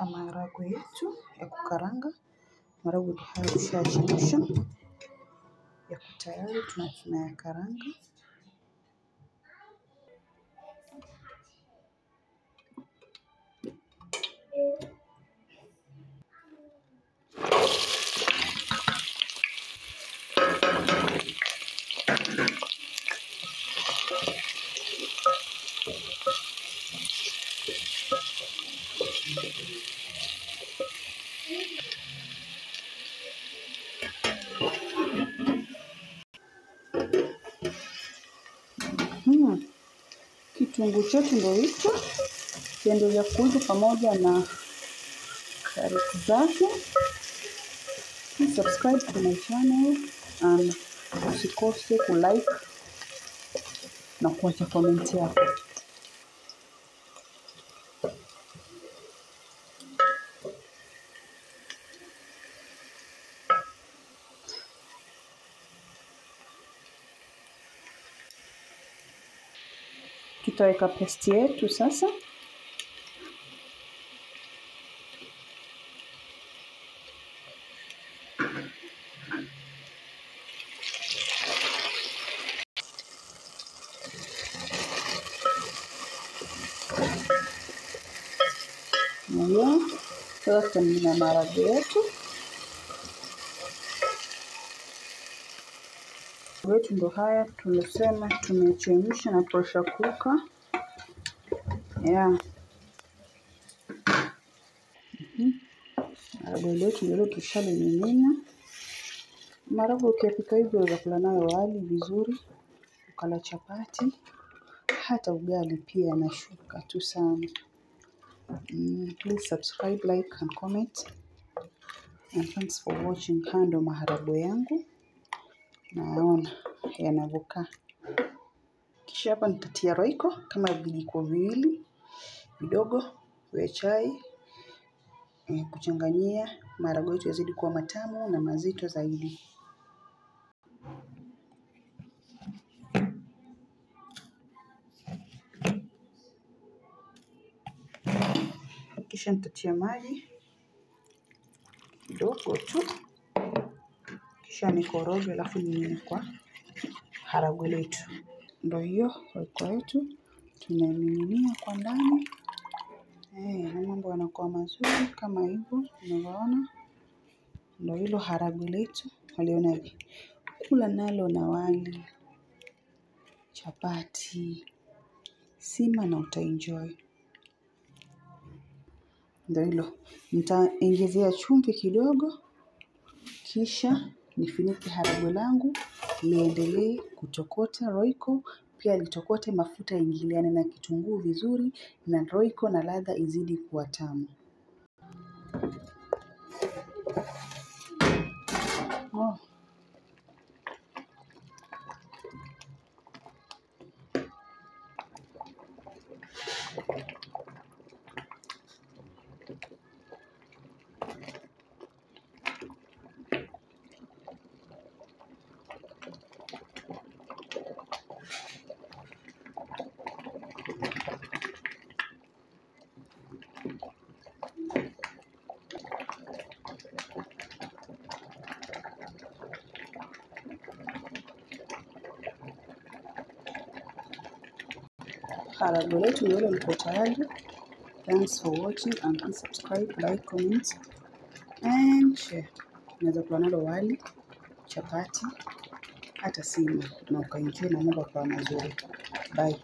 tunaweka maharagwe yetu ya kukaranga. Maharagwe haya tushachemsha, yako tayari, tunayakaranga. Hmm. Kitunguu chetu ndio hicho, kiendelea kuuza pamoja na karoti zake. Subscribe to my channel and usikose kulike na kuacha comment yako. Tutaweka paste yetu sasa. Haya, sasa tutamimina maharagwe yetu. Wetu ndo haya tumesema tumechemsha na pressure cooker. Yeah. Maharagwe letu ndio tushalimimina. Maharagwe ukiyapika hivyo unaweza kula nayo wali vizuri, ukala chapati, hata ugali pia anashuka tu sana. Mm, please subscribe, like and comment. And thanks for watching. Kando ndo maharagwe yangu naona yanavyokaa. Kisha hapa nitatia roiko kama vijiko viwili vidogo vya chai e, kuchanganyia maharagwe yetu yazidi kuwa matamu na mazito zaidi. Kisha nitatia maji kidogo tu, kisha nikoroge, alafu nimine kwa haragwe letu. Ndo hiyo roiko yetu tunamiminia kwa ndani eh, na mambo yanakuwa mazuri kama hivyo unavyoona. Ndo hilo haragwe letu, walionaje? Kula nalo na wali, chapati, sima na utaenjoy. Ndo hilo, nitaongezea chumvi kidogo, kisha nifunike harago langu liendelee kutokota roiko, pia litokote, mafuta ingiliane na kitunguu vizuri na roiko, na ladha izidi kuwa tamu. Oh. Ndio hilo mko tayari. Thanks for watching and please subscribe, like, comment and share. Unaweza kula nalo wali, chapati, hata sima na ukaenjoy na Mungu akawa mazuri. Bye.